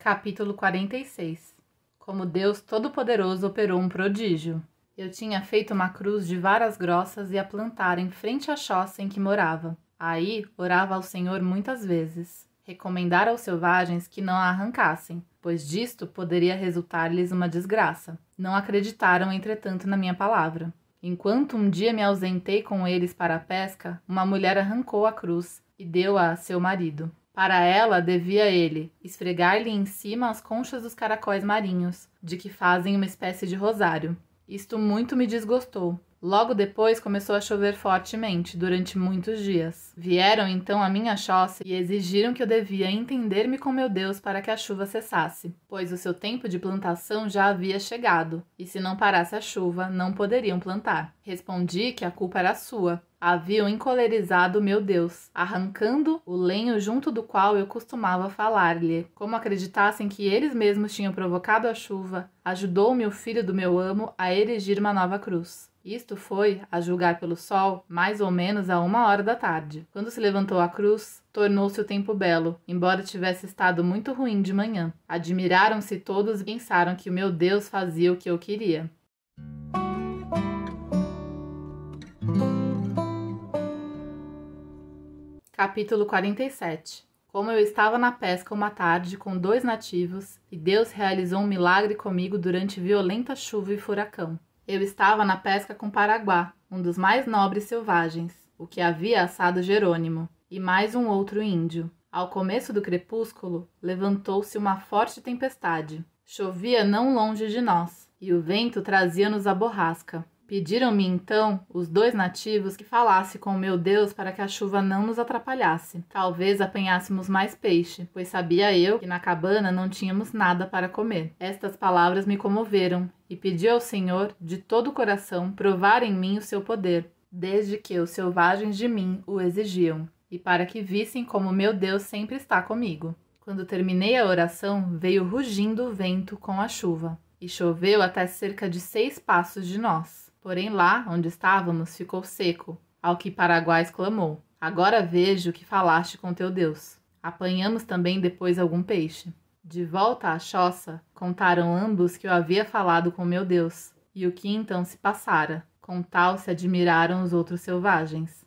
Capítulo 46 Como Deus Todo-Poderoso operou um prodígio. Eu tinha feito uma cruz de varas grossas e a plantar em frente à choça em que morava. Aí orava ao Senhor muitas vezes. Recomendara aos selvagens que não a arrancassem, pois disto poderia resultar-lhes uma desgraça. Não acreditaram, entretanto, na minha palavra. Enquanto um dia me ausentei com eles para a pesca, uma mulher arrancou a cruz e deu-a a seu marido. Para ela devia ele esfregar-lhe em cima as conchas dos caracóis marinhos, de que fazem uma espécie de rosário. Isto muito me desgostou. Logo depois começou a chover fortemente, durante muitos dias. Vieram então à minha choça e exigiram que eu devia entender-me com meu Deus para que a chuva cessasse, pois o seu tempo de plantação já havia chegado, e se não parasse a chuva, não poderiam plantar. Respondi que a culpa era sua, haviam encolerizado meu Deus, arrancando o lenho junto do qual eu costumava falar-lhe. Como acreditassem que eles mesmos tinham provocado a chuva, ajudou-me o filho do meu amo a erigir uma nova cruz. Isto foi, a julgar pelo sol, mais ou menos a uma hora da tarde. Quando se levantou a cruz, tornou-se o tempo belo, embora tivesse estado muito ruim de manhã. Admiraram-se todos e pensaram que o meu Deus fazia o que eu queria. Capítulo 47 Como eu estava na pesca uma tarde com dois nativos, e Deus realizou um milagre comigo durante violenta chuva e furacão. Eu estava na pesca com Paraguá, um dos mais nobres selvagens, o que havia assado Jerônimo, e mais um outro índio. Ao começo do crepúsculo, levantou-se uma forte tempestade. Chovia não longe de nós, e o vento trazia-nos a borrasca. Pediram-me então os dois nativos que falasse com o meu Deus para que a chuva não nos atrapalhasse. Talvez apanhássemos mais peixe, pois sabia eu que na cabana não tínhamos nada para comer. Estas palavras me comoveram e pedi ao Senhor de todo o coração provar em mim o seu poder, desde que os selvagens de mim o exigiam, e para que vissem como meu Deus sempre está comigo. Quando terminei a oração, veio rugindo o vento com a chuva, e choveu até cerca de seis passos de nós. Porém, lá onde estávamos ficou seco, ao que Paraguai exclamou: Agora vejo que falaste com teu Deus. Apanhamos também depois algum peixe. De volta à choça, contaram ambos que eu havia falado com meu Deus, e o que então se passara. Com tal se admiraram os outros selvagens.